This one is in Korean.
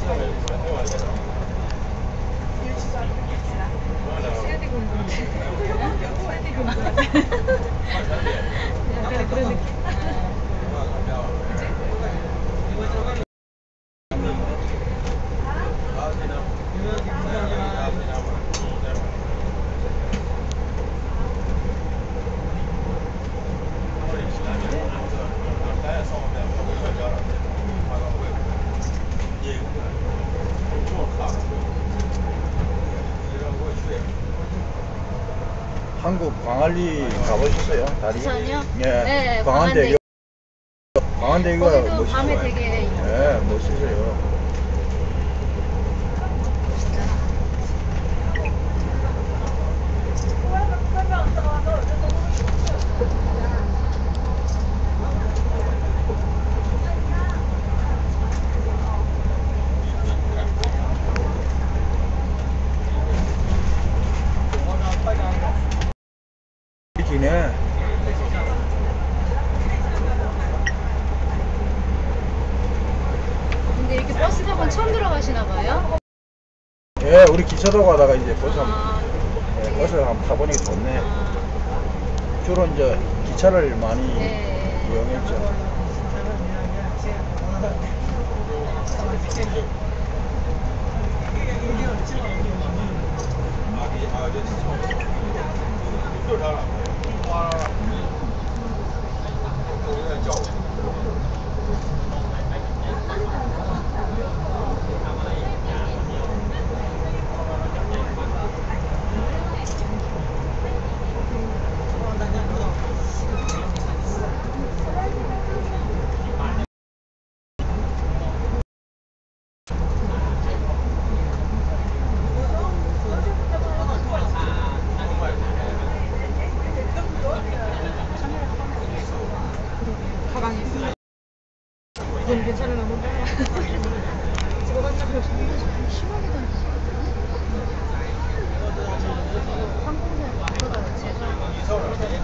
Thank you. 한국 광안리 가보셨어요? 다리? 부산이요? 예. 네, 광안대교. 광안대교가 거기도 멋있어요. 밤에 되게 예, 멋있어요. 기네. 근데 이렇게 버스 타고 처음 들어가시나 봐요? 예, 우리 기차 타고 가다가 이제 버스 한 아, 예, 버스를 한번 타보니까 좋네. 아, 주로 이제 기차를 많이 네. 이용했죠. 넌 괜찮으면 혼자 해. 집에 가서 심하게 다니지. 항공사 들어가요, 제가. 뭔가 서울 도착해